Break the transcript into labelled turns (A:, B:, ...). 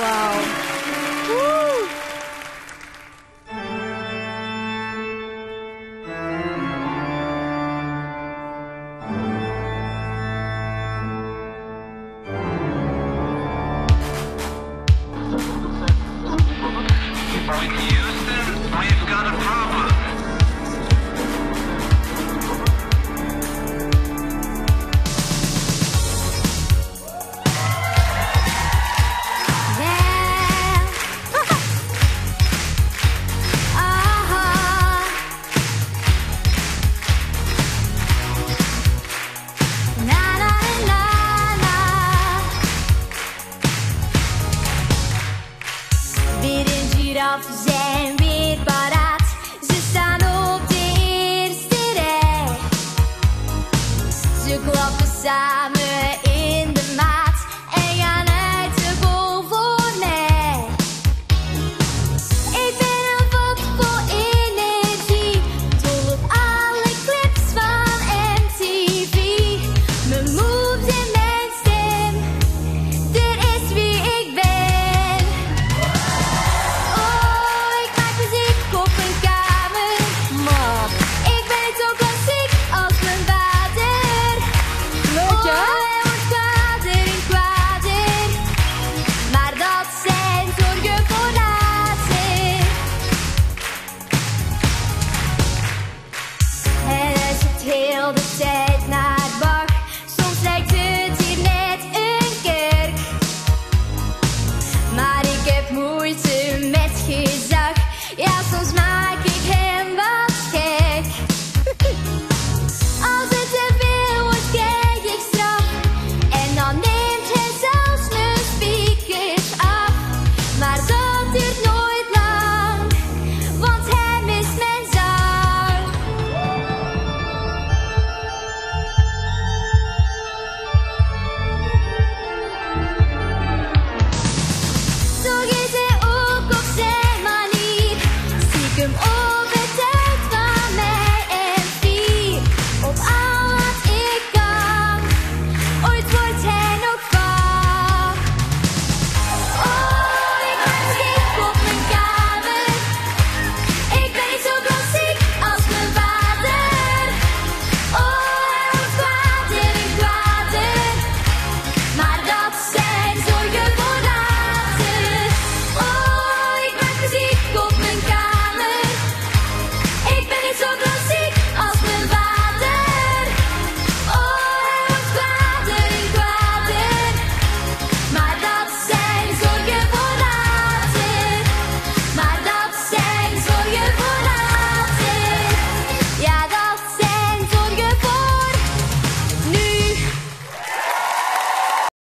A: Wauw.
B: Houston,
A: samen in de maat